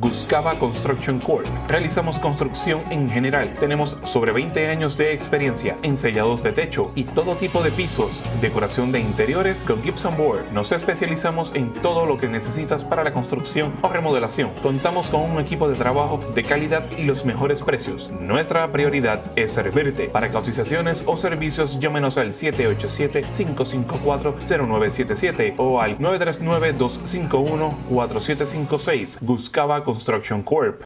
Guscava Construction Corp. Realizamos construcción en general. Tenemos sobre 20 años de experiencia en sellados de techo y todo tipo de pisos, decoración de interiores con Gibson Board. Nos especializamos en todo lo que necesitas para la construcción o remodelación. Contamos con un equipo de trabajo de calidad y los mejores precios. Nuestra prioridad es servirte. Para cotizaciones o servicios, llámenos al 787-554-0977 o al 939-251-4756. Guscava Construction Corp.